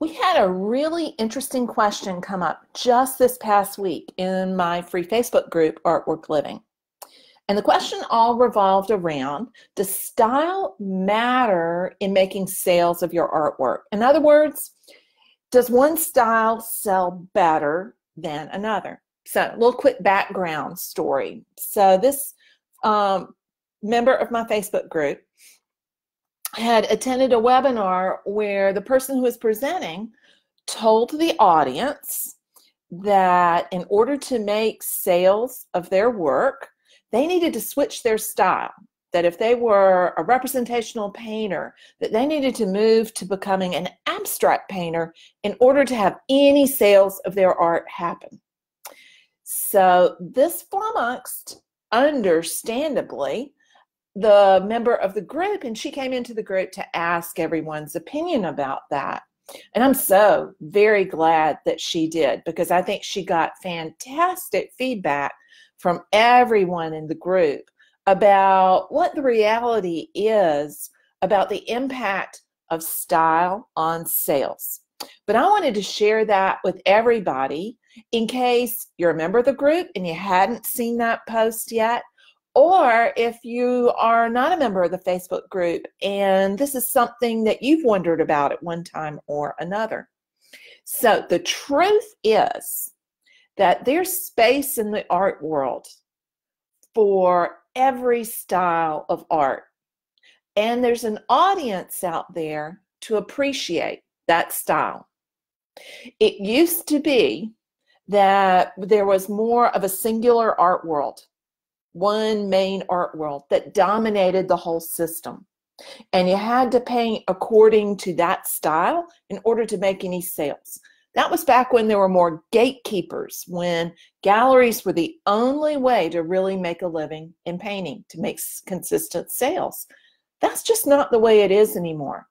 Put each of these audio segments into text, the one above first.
We had a really interesting question come up just this past week in my free Facebook group, Artwork Living. And the question all revolved around Does style matter in making sales of your artwork? In other words, does one style sell better than another? So, a little quick background story. So, this um, member of my Facebook group had attended a webinar where the person who was presenting told the audience that in order to make sales of their work, they needed to switch their style. That if they were a representational painter, that they needed to move to becoming an abstract painter in order to have any sales of their art happen. So this flummoxed, understandably, the member of the group, and she came into the group to ask everyone's opinion about that. And I'm so very glad that she did because I think she got fantastic feedback from everyone in the group about what the reality is about the impact of style on sales. But I wanted to share that with everybody in case you're a member of the group and you hadn't seen that post yet or if you are not a member of the Facebook group and this is something that you've wondered about at one time or another. So, the truth is that there's space in the art world for every style of art. And there's an audience out there to appreciate that style. It used to be that there was more of a singular art world one main art world that dominated the whole system. And you had to paint according to that style in order to make any sales. That was back when there were more gatekeepers, when galleries were the only way to really make a living in painting, to make consistent sales. That's just not the way it is anymore.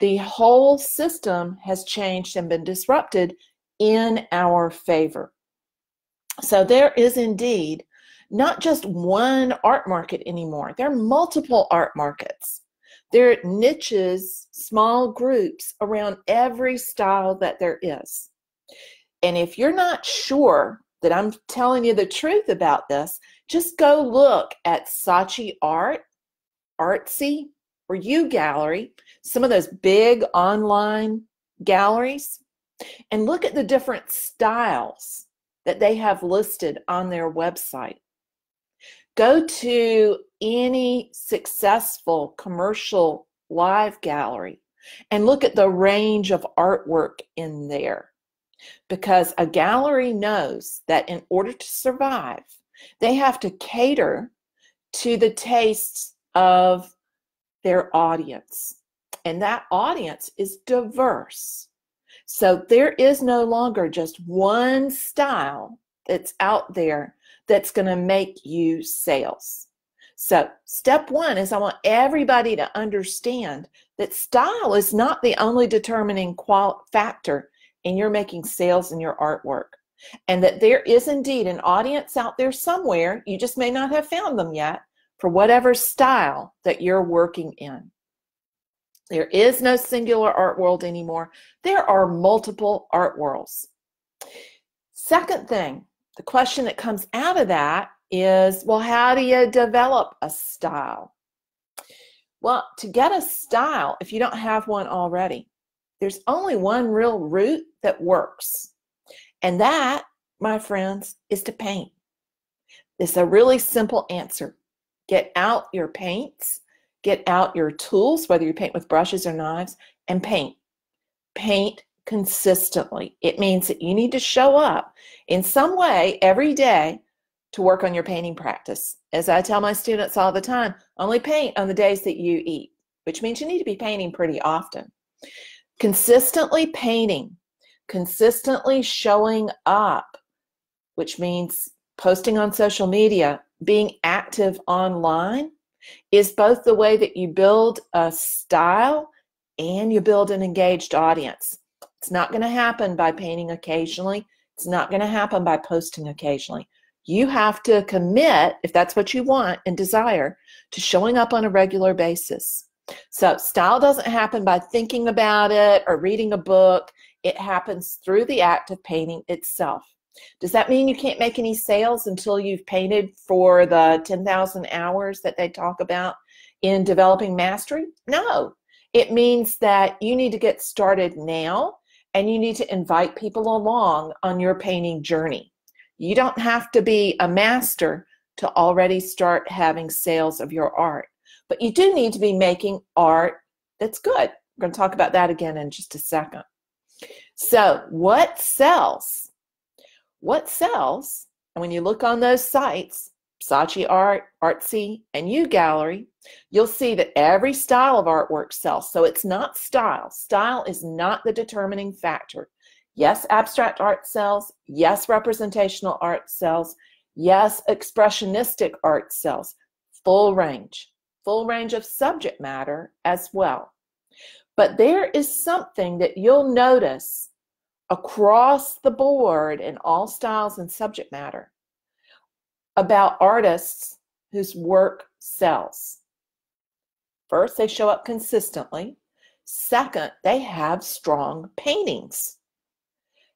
The whole system has changed and been disrupted in our favor. So there is indeed not just one art market anymore. There are multiple art markets. There are niches, small groups around every style that there is. And if you're not sure that I'm telling you the truth about this, just go look at Saatchi Art, Artsy, or uGallery, some of those big online galleries, and look at the different styles that they have listed on their website. Go to any successful commercial live gallery and look at the range of artwork in there. Because a gallery knows that in order to survive, they have to cater to the tastes of their audience. And that audience is diverse. So there is no longer just one style that's out there that's going to make you sales. So, step one is I want everybody to understand that style is not the only determining qual- factor in your making sales in your artwork. And that there is indeed an audience out there somewhere, you just may not have found them yet, for whatever style that you're working in. There is no singular art world anymore. There are multiple art worlds. Second thing, the question that comes out of that is well, how do you develop a style? Well, to get a style, if you don't have one already, there's only one real route that works. And that, my friends, is to paint. It's a really simple answer. Get out your paints, get out your tools, whether you paint with brushes or knives, and paint. Paint consistently. It means that you need to show up in some way every day to work on your painting practice. As I tell my students all the time, only paint on the days that you eat, which means you need to be painting pretty often. Consistently painting, consistently showing up, which means posting on social media, being active online, is both the way that you build a style and you build an engaged audience. It's not going to happen by painting occasionally. It's not going to happen by posting occasionally. You have to commit, if that's what you want and desire, to showing up on a regular basis. So, style doesn't happen by thinking about it or reading a book, it happens through the act of painting itself. Does that mean you can't make any sales until you've painted for the 10,000 hours that they talk about in developing mastery? No. It means that you need to get started now and you need to invite people along on your painting journey. You don't have to be a master to already start having sales of your art, but you do need to be making art that's good. We're going to talk about that again in just a second. So, what sells? What sells? And when you look on those sites, Saatchi Art, Artsy, and uGallery, you'll see that every style of artwork sells. So it's not style. Style is not the determining factor. Yes, abstract art sells. Yes, representational art sells. Yes, expressionistic art sells. Full range. Full range of subject matter as well. But there is something that you'll notice across the board in all styles and subject matter about artists whose work sells. First, they show up consistently. Second, they have strong paintings.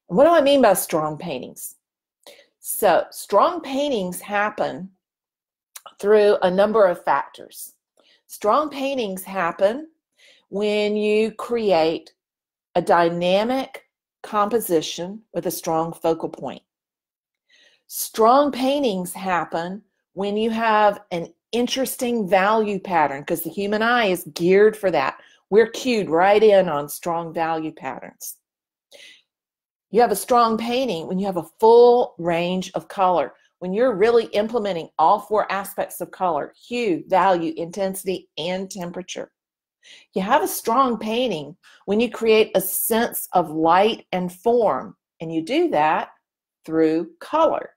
what do I mean by strong paintings? So, strong paintings happen through a number of factors. Strong paintings happen when you create a dynamic composition with a strong focal point. Strong paintings happen when you have an interesting value pattern because the human eye is geared for that. We're cued right in on strong value patterns. You have a strong painting when you have a full range of color, when you're really implementing all four aspects of color hue, value, intensity, and temperature. You have a strong painting when you create a sense of light and form, and you do that through color.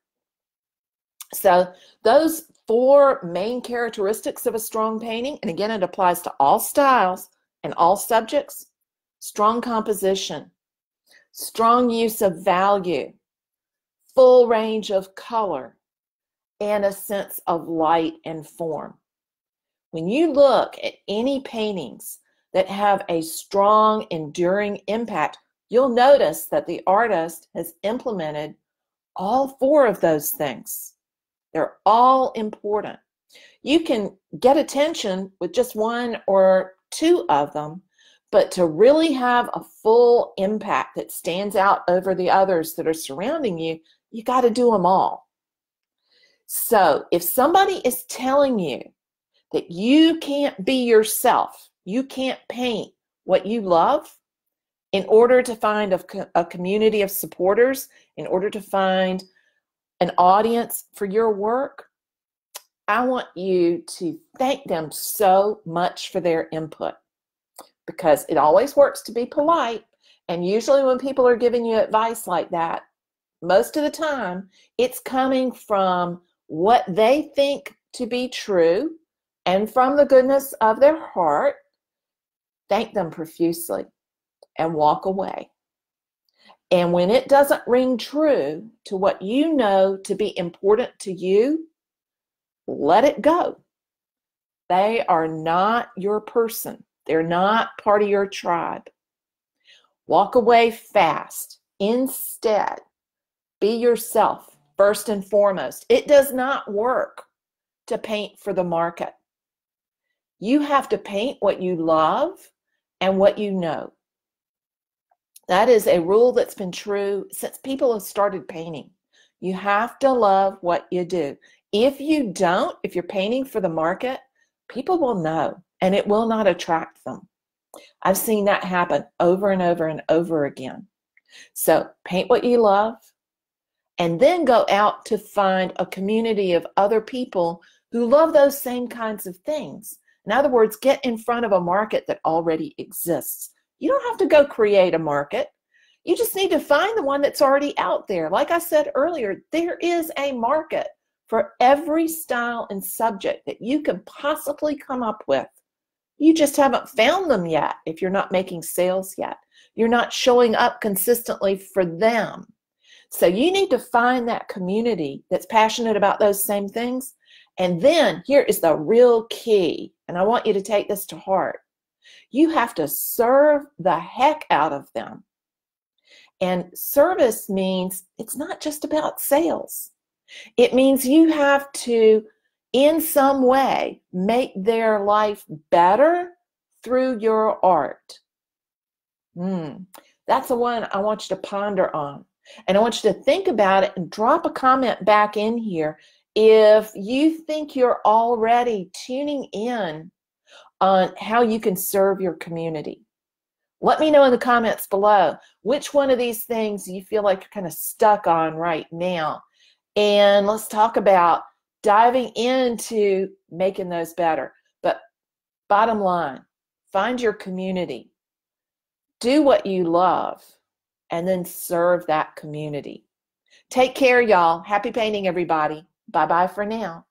So, those four main characteristics of a strong painting, and again, it applies to all styles and all subjects strong composition, strong use of value, full range of color, and a sense of light and form. When you look at any paintings that have a strong, enduring impact, you'll notice that the artist has implemented all four of those things. They're all important. You can get attention with just one or two of them, but to really have a full impact that stands out over the others that are surrounding you, you got to do them all. So if somebody is telling you that you can't be yourself, you can't paint what you love, in order to find a, a community of supporters, in order to find an audience for your work, I want you to thank them so much for their input because it always works to be polite. And usually, when people are giving you advice like that, most of the time it's coming from what they think to be true and from the goodness of their heart. Thank them profusely and walk away. And when it doesn't ring true to what you know to be important to you, let it go. They are not your person, they're not part of your tribe. Walk away fast. Instead, be yourself first and foremost. It does not work to paint for the market. You have to paint what you love and what you know. That is a rule that's been true since people have started painting. You have to love what you do. If you don't, if you're painting for the market, people will know and it will not attract them. I've seen that happen over and over and over again. So paint what you love and then go out to find a community of other people who love those same kinds of things. In other words, get in front of a market that already exists. You don't have to go create a market. You just need to find the one that's already out there. Like I said earlier, there is a market for every style and subject that you can possibly come up with. You just haven't found them yet if you're not making sales yet. You're not showing up consistently for them. So you need to find that community that's passionate about those same things. And then here is the real key, and I want you to take this to heart. You have to serve the heck out of them. And service means it's not just about sales. It means you have to, in some way, make their life better through your art. Mm, that's the one I want you to ponder on. And I want you to think about it and drop a comment back in here if you think you're already tuning in on how you can serve your community. Let me know in the comments below which one of these things you feel like you're kind of stuck on right now. And let's talk about diving into making those better. But bottom line, find your community, do what you love, and then serve that community. Take care, y'all. Happy painting, everybody. Bye bye for now.